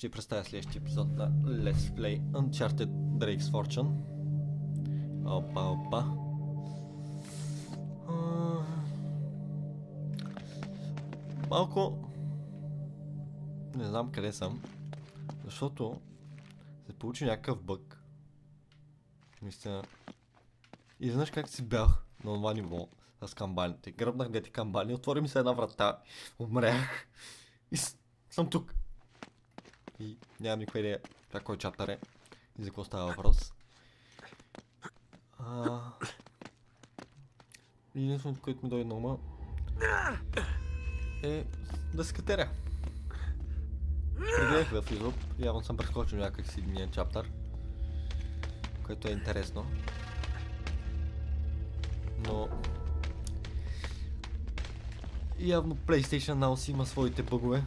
ще ти представя следващия епизод на Let's Play Uncharted Drake's Fortune. Опа, опа. Малко... Не знам къде съм. Защото се получи някакъв бък. Наистина. И изведнъж как си бях на това ниво с камбаните. Гръбнах дети камбани, отвори ми се една врата, умрях и съм тук. И нямам никаква идея това кой чаптър е и за какво става въпрос. Единственото, което ми дойде на ума е да се катеря. Прегледах в YouTube, явно съм прескочил някак си един чаптър, което е интересно. Но явно PlayStation Now си има своите бъгове.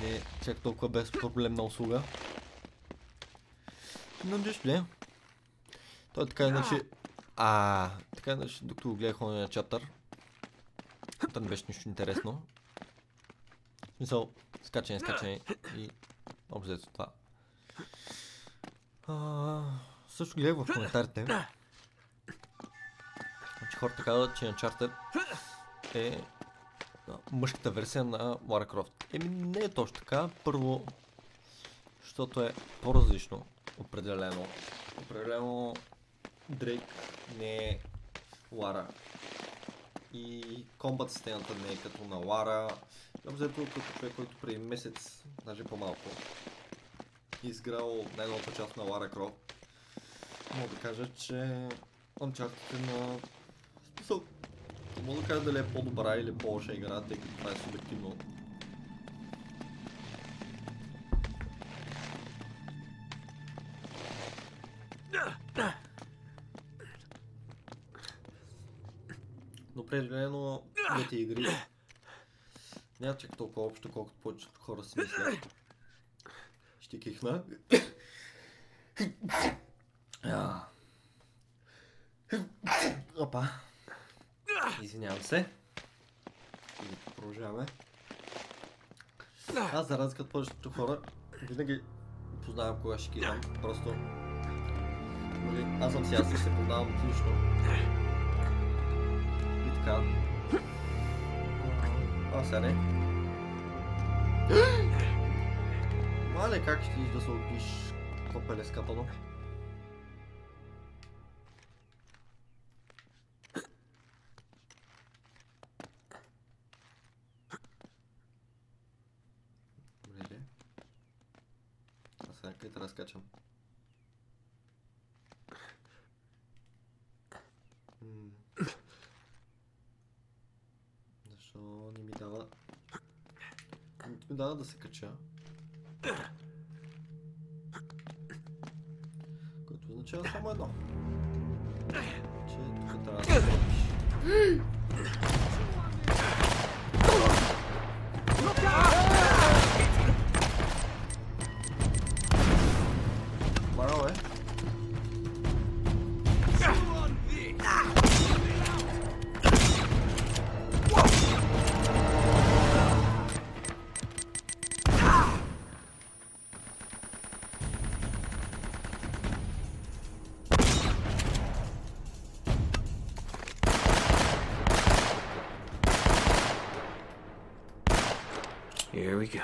Не чак толкова безпроблемна услуга. Но нищо не. Той така иначе... А, така иначе, докато го гледах на чатър, там беше нищо интересно. В Смисъл, скачане, скачане и общо това. А, също гледах в коментарите. Значи хората казват, че Uncharted е а, мъжката версия на Lara Croft. Еми не е точно така. Първо, защото е по-различно. Определено. Определено Дрейк не е Лара. И комбат системата не е като на Лара. Взето като човек, който преди месец, даже по-малко, е изграл най-новата част на Лара Крофт. Мога да кажа, че Uncharted е на... мога да кажа дали е по-добра или по-лоша игра, тъй като това е субективно. Но определено двете игри няма чак толкова общо, колкото повечето хора си мислят. Ще кихна. Опа. Извинявам се. Продължаваме. Аз за разлика от повечето хора, винаги познавам кога ще кидам. Просто... нали, Аз съм си аз и се познавам отлично. И така. А, сега не. Мале, как ще да се опиш копеле скапано? Скачам? М. Защо не ми дава... Не ми дава да се кача. Което означава само едно. Че тук трябва да се we go.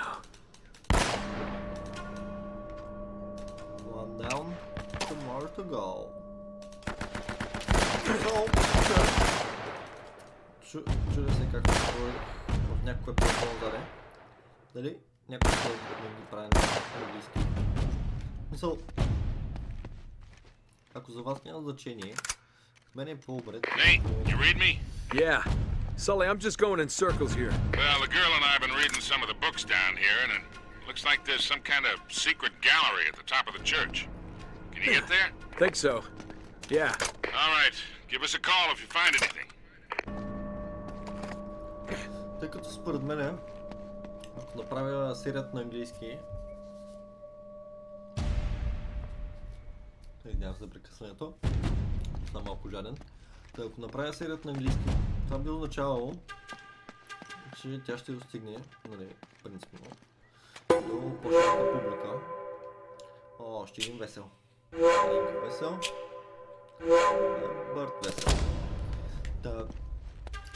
One down, two more to go. So, чу, чудя се как ще говоря в някое по-заре. Дали някой ще да ги прави на английски. Мисъл, ако за вас няма значение, мен е по-добре. Nate, you read me? Yeah. Sully, I'm just going in circles here. Well, the girl and I have been reading some of the books down here, and it looks like there's some kind of secret gallery at the top of the church. Can you get there? Think so. Yeah. All right. Give us a call if you find anything. Тъй като според мен, ако направя серията на английски, Извинявам се за прекъсването, съм малко жаден. Та ако направя серията на английски, това би означавало, че тя ще достигне, нали, принципно, до по-широка публика. О, още един весел. Линк весел. Бърт весел. Да,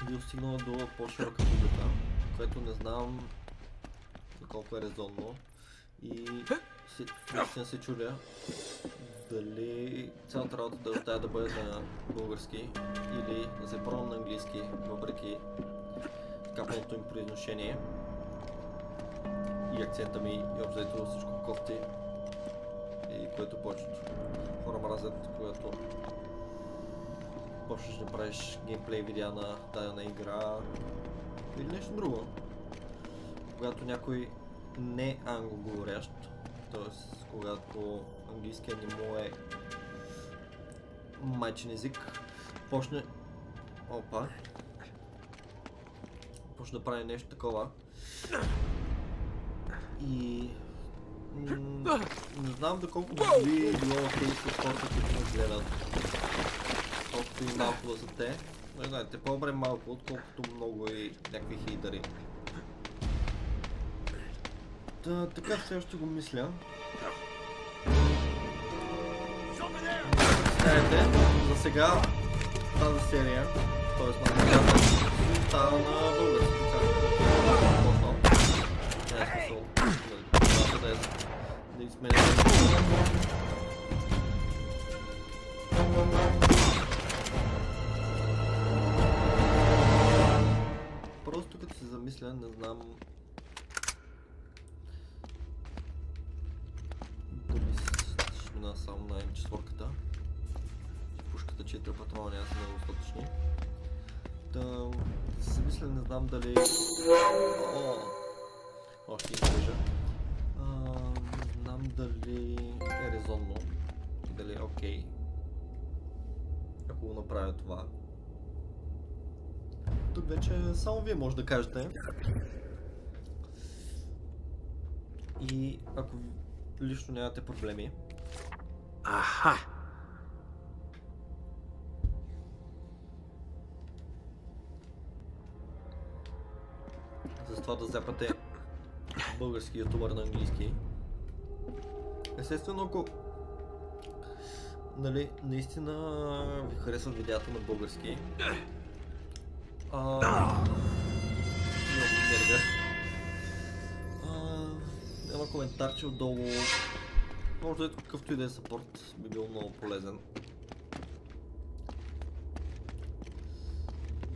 бил стигнал до по-широка публика, което не знам доколко е резонно. И наистина се чудя дали цялата работа да оставя да бъде на български или да се пробвам на английски, въпреки капаното им произношение и акцента ми и обзето всичко кофти и което повечето хора мразят, когато почнеш да правиш геймплей видеа на дадена игра или нещо друго. Когато някой не англоговорящ, т.е. когато английския не му е майчин език, почне... Опа. Почне да прави нещо такова. И... Не знам доколко би било окей с хората, които ме гледат. Колкото и малко да са те. Но знаете, по-добре малко, отколкото много и някакви хейдъри. Та, така все още го мисля. Знаете, за сега тази серия, т.е. на си става на български. Не е смисъл. Да. Просто като се замисля, не знам дали ще мина само на М4-ката. Пушката 4 патрона няма са много достатъчни. Та, да се замисля, не знам дали... О, още изглежда. Не знам дали е резонно и дали е окей. Ако го направя това. Тук вече само вие може да кажете. И ако лично нямате проблеми, Aha. За това да запате български ютубър на английски. Естествено, ако нали, наистина ви харесват видеята на български, а, мерга. А, Няма коментарче отдолу. Може да е какъвто и да е сапорт, би бил много полезен.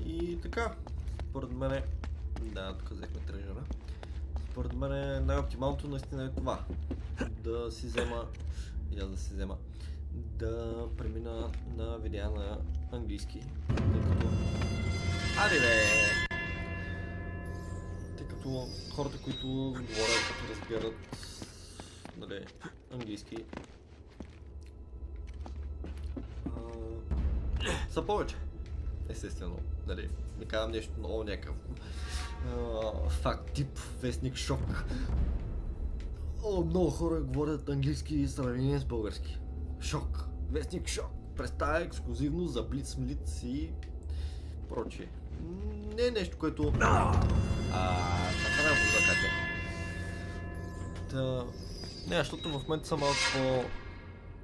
И така, според мен. Да, тук взехме трежера. Според мен е най-оптималното наистина е това. Да си взема... И аз да си взема. Да премина на видеа на английски. Тъй като... Ари бе! Тъй като хората, които говорят, като разбират нали, английски, са повече. Естествено, нали, не казвам нещо много някакъв а, факт тип, вестник шок. Много хора говорят английски в сравнение с български. Шок. Вестник шок. Представя ексклюзивно за Блиц, Млиц и прочие. Не е нещо, което... А, не го закате. Та... Не, защото в момента съм малко по...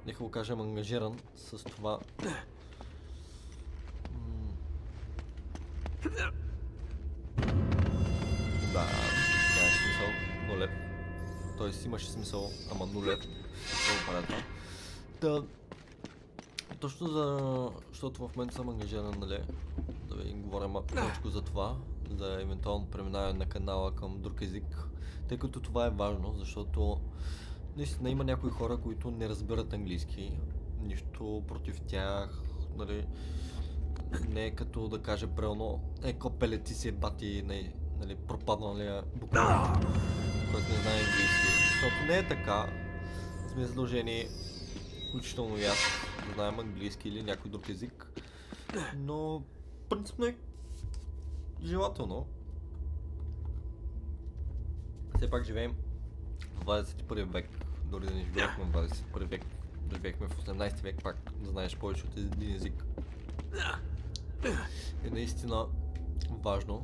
Нека го кажем ангажиран с това. М, Да, нямаше смисъл. Нулев. Тоест имаше смисъл, ама нулев. Много. Та, точно за... Защото в момента съм ангажиран, нали? Да ви говоря малко за това. За евентуално преминаване на канала към друг език. Тъй като това е важно, защото наистина има някои хора, които не разбират английски. Нищо против тях, нали? Не е като да каже правилно, е копеле ти си е бати, нали, нали пропадналия буквално, който не знае английски. Защото не е така. Сме задължени, включително и аз, да знаем английски или някой друг език. Но принципно е желателно. Все пак живеем в 21 век, дори да не живеехме в 21 век, да живеехме в 18 век, пак да знаеш повече от един език. Е наистина важно.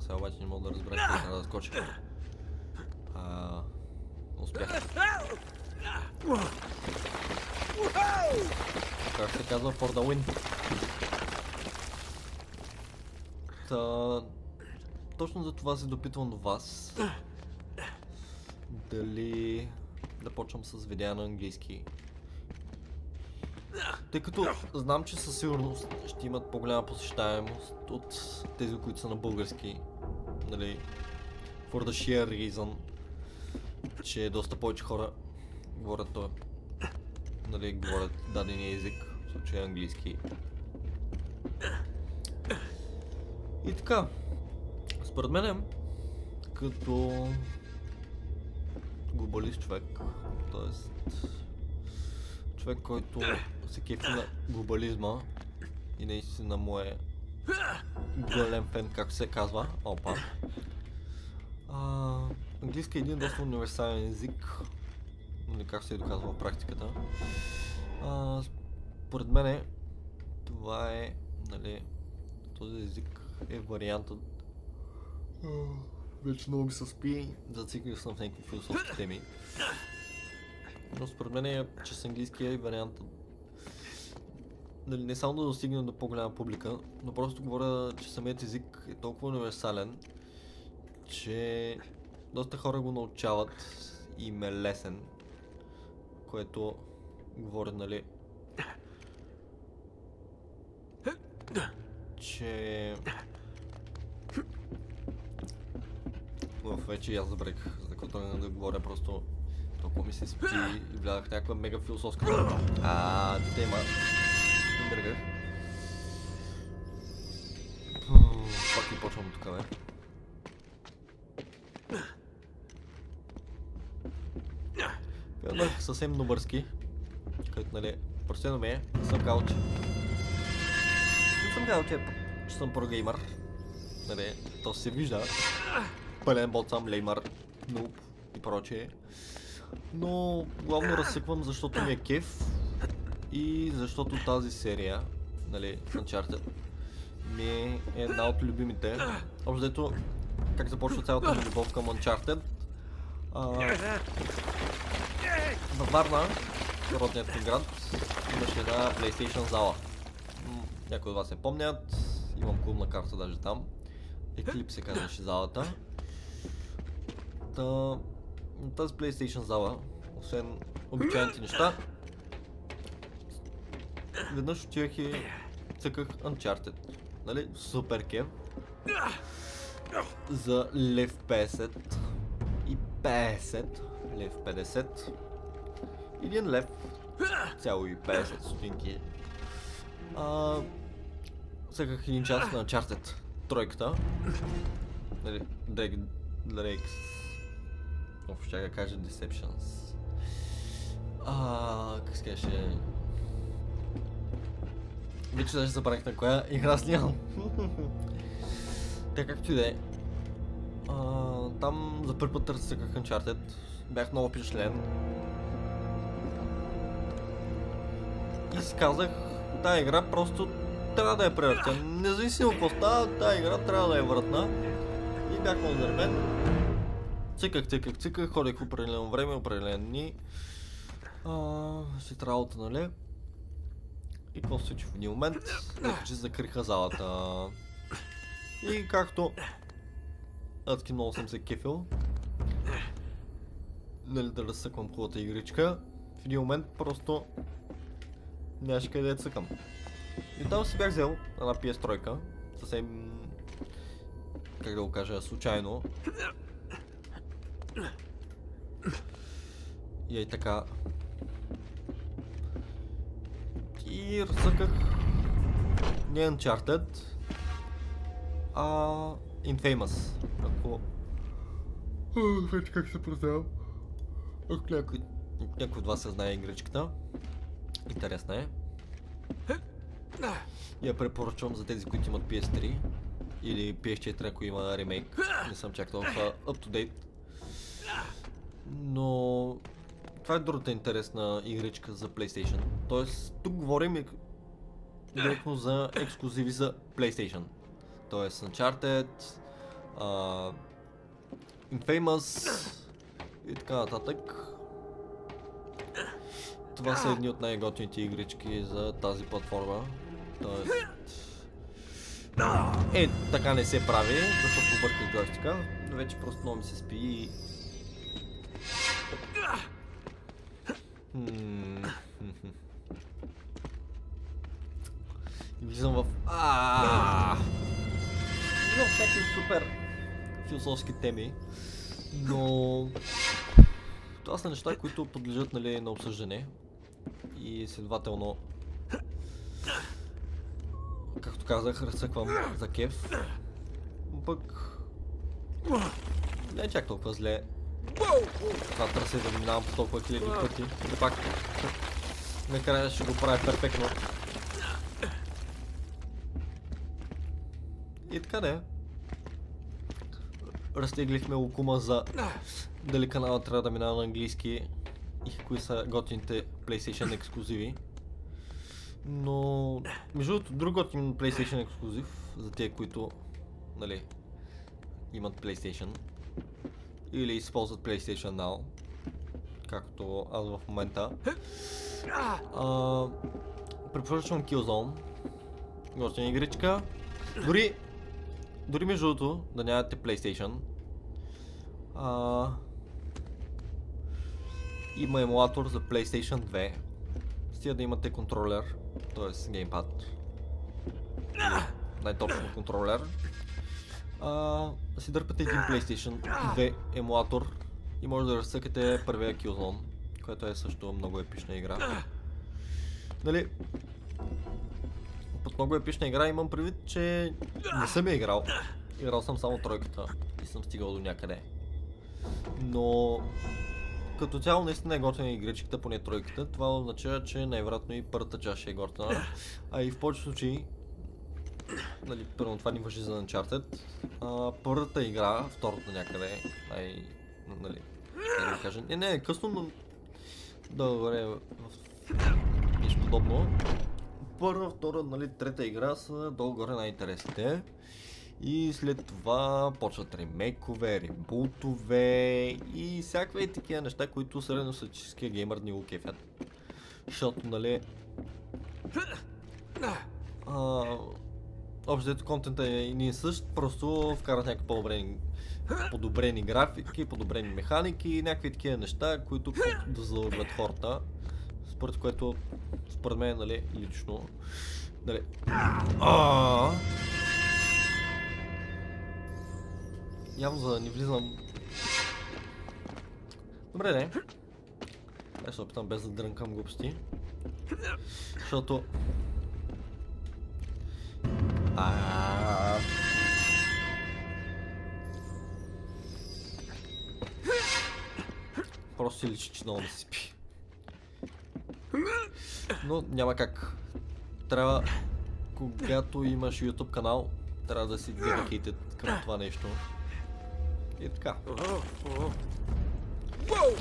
Сега обаче не мога да разбера къде трябва да скоча. А, успях. Как се казва for the win? Та, точно за това се допитвам до вас. Дали да почвам с видеа на английски. Тъй като знам, че със сигурност ще имат по-голяма посещаемост от тези, които са на български. Нали, for the sheer reason, че доста повече хора говорят това. Нали, говорят дадения език, в случая английски. И така, според мен, като глобалист човек, т.е. човек, който се кефи на глобализма и наистина му е голям фен, както се казва, опа. А, английски е един доста универсален език, нали, как се е доказва практиката. А, според мен това е, нали, този език е вариант от... А, Вече много ми се спи, зациклил съм в някакви философски теми. Но според мен е, че с английски е вариант. Нали, не само да достигне до по-голяма публика, но просто говоря, че самият език е толкова универсален, че доста хора го научават и им е лесен, което говори, нали, че... В вече и аз забрех, за да тръгна да говоря, просто толкова ми се спи и влязах някаква мега философска а, тема. Бъргах. Пак и почвам тук, бе. Пианах съвсем добърски, който, нали, простено ми е, не съм казал, че... Не съм казал, че, че съм прогеймър. Нали, то се вижда. Пълен бот съм, леймър, нуб и прочее. Но главно разсъквам, защото ми е кеф и защото тази серия, нали, Uncharted, ми е една от любимите. Общо дето, как започва цялата ми любов към Uncharted. А, във Варна, родният ми град, имаше една PlayStation зала. Някои от вас се помнят, имам клубна карта даже там. Еклип се казваше залата. Та, на тази PlayStation зала, освен обичайните неща, веднъж отивах и цъках Uncharted. Нали? Супер кев. За лев 50 и 50. Лев 50. Един лев. Цяло и 50 стотинки. А, цъках един час на Uncharted. Тройката. Нали, Drake, Drake's... Оф, ще кажа Deceptions. А, как се казваше? Вече даже забравих на коя игра снимам. Така както и да е. Там за първи път търсих Uncharted. Бях много впечатлен. И си казах, тази игра просто трябва да е превъртя. Независимо какво става, тази игра трябва да е вратна. И бях много нервен. Циках, циках, циках, ходех определено време, определени дни. След работа, нали? И какво се в един момент? Ето, че закриха залата. И както адски много съм се кефил, нали да разсъквам хубавата игричка, в един момент просто нямаше къде да цъкам. И там си бях взел една PS3, съвсем, как да го кажа, случайно. И ей така. И разсъках не Uncharted, а Infamous. Ако... Вече как се познавам. Ако някой, някой от вас се знае игричката, интересна е. Я препоръчвам за тези, които имат PS3 или PS4, ако има ремейк. Не съм чак толкова up to date. Но това е другата интересна игричка за PlayStation. Тоест, тук говорим ек- директно за ексклюзиви за PlayStation. Тоест Uncharted, uh, Infamous и така нататък. Това са едни от най-готините игрички за тази платформа. Тоест... Е, така не се прави, защото обърках джойстика. но Вече просто много ми се спи и... И влизам в... Влизам в супер философски теми, но... Това са неща, които подлежат нали, на обсъждане и следователно както казах, разцъквам за кеф. Пък... Не е чак толкова зле. Това търся да минавам по толкова хиляди пъти. И пак... Накрая ще го правя перфектно. И така да е. Разтеглихме лукума за дали канала трябва да минава на английски и кои са готините PlayStation ексклюзиви. Но, между другото, друг готин PlayStation ексклюзив за тези, които, нали, имат PlayStation или използват PlayStation Now, както аз в момента. А, препоръчвам Killzone. Готина игричка. Дори, дори между другото, да нямате PlayStation, а, има емулатор за PlayStation 2. Стига да имате контролер, т.е. геймпад. Най-точно контролер. А, си дърпате един PlayStation 2 емулатор и може да разцъкате първия Killzone, което е също много епична игра. Нали, под много епична игра имам предвид, че не съм я играл. Играл съм само тройката и съм стигал до някъде. Но като цяло наистина е готина игричката, поне тройката. Това означава, че най-вероятно и първата чаша е готина. А и в повечето случаи, нали, първо това ни въжи за Uncharted, а, първата игра, втората някъде, най, нали, да кажа, не, не, е късно, но добре, в нещо подобно. Първа, втора, нали, трета игра са долу-горе най-интересните. И след това почват ремейкове, ребутове и всякакви такива неща, които средностатическия геймър ни го кефят. Защото, нали... А, Общо контента е и ние същ, просто вкарат някакви по-добрени подобрени графики, подобрени механики и някакви такива неща, които да залъгват хората. Според което, според мен, нали, лично, нали, Явно за да не влизам... Добре, не. Дай ще се опитам без да дрънкам глупости. Защото... А. Просто личи, че много да си спи. Но няма как. Трябва, когато имаш YouTube канал, трябва да си dedicated към това нещо. И така.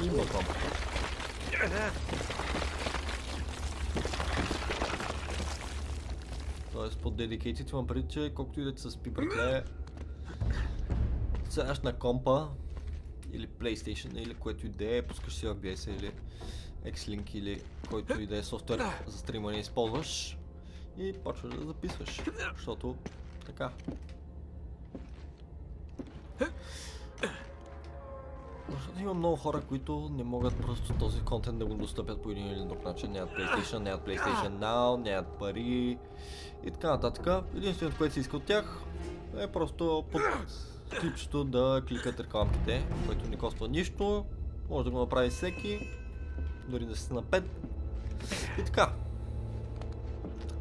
Има там. Тоест под dedicated имам преди, че колкото и да ти се спи братле, седаш на компа или PlayStation или което и да е, пускаш си OBS или X-Link или който и да е софтуер за стримане използваш и почваш да записваш, защото така. Защото има много хора, които не могат просто този контент да го достъпят по един или друг начин. Нямат PlayStation, нямат PlayStation Now, нямат пари и така нататък. Единственото, което се иска от тях е просто под клипчето да кликат рекламките, което не коства нищо. Може да го направи всеки, дори да си на 5. И така.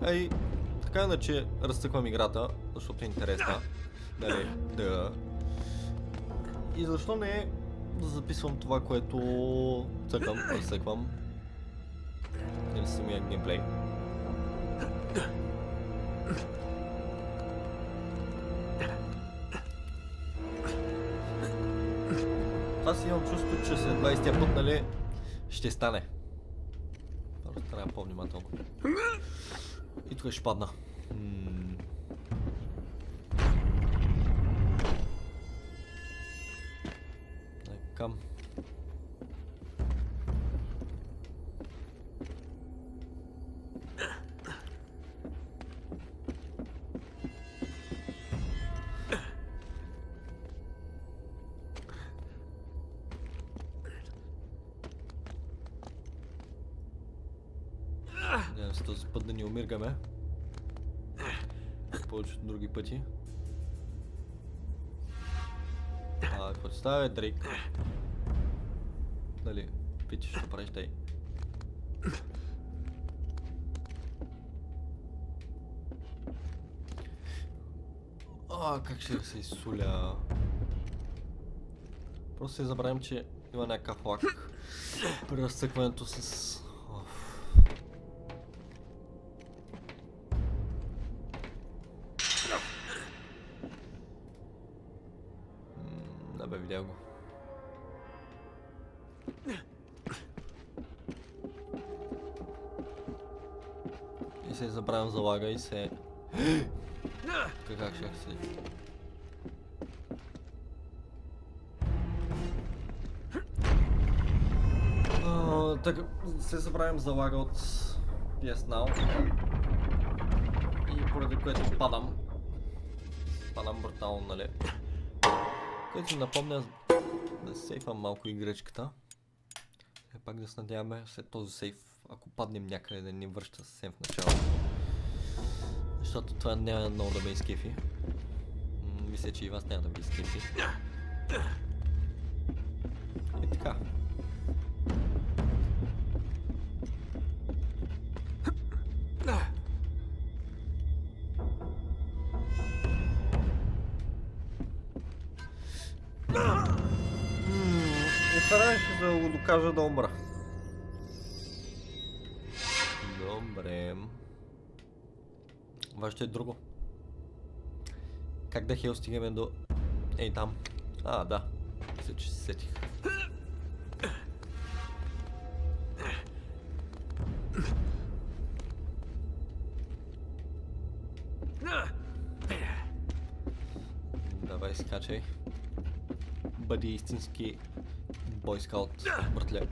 Ей, така иначе разцъквам играта, защото е интересна. Дали, да. И защо не да записвам това, което цъкам, разцъквам. Или самия геймплей. Аз имам чувство, че след 20-я път, нали, ще стане. Просто трябва по-внимателно. И тук ще падна. М. Welcome. Надявам се този път да ни умиргаме. Повечето други пъти. А, какво става, Нали, пичи, що правиш тъй? А, как ще се изсуля? Просто се забравим, че има някакъв лак при разцъкването с... Да бе, видях го. И се забравям за лага и се... Как ще се... Така, се забравям за лага от PS Now. И поради което падам. Падам брутално, нали? Което напомня да сейфам малко играчката. Пак да се надяваме след този сейф, ако паднем някъде да ни връща съвсем в началото. Защото това няма много да ме изкефи. Мисля, че и вас няма да ви изкефи. Докажа да умра. Добре. Вашето е друго. Как да хел стигаме до... Ей там. А, да. Мисля, че се сетих. Давай, скачай. Бъди истински бойскаут, братле.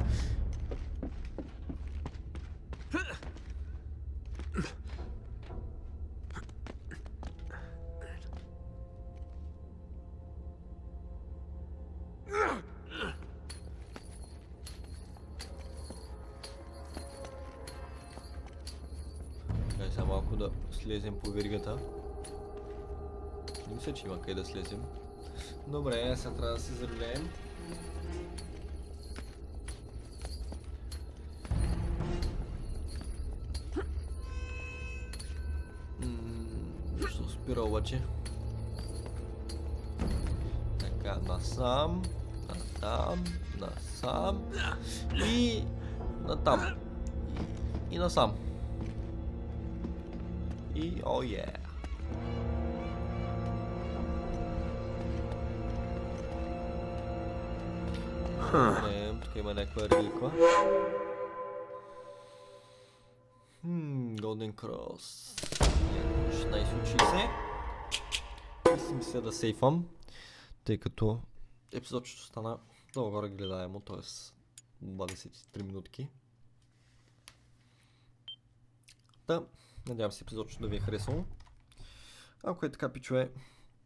Дай сега да слезем по веригата. Не мисля, че има къде да слезем. Добре, сега трябва да се зарулеем. Така, насам, натам, насам и натам. И, и насам. И, о, е. Добре, тук има някаква реликва. Хм, Golden Cross. 16 от 60. И си мисля да сейфам, тъй като епизод ще стана долу горе гледаемо, т.е. 23 минутки. Да, надявам се епизод да ви е харесало. Ако е така, пичове,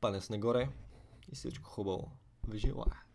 палец нагоре и всичко хубаво ви желая.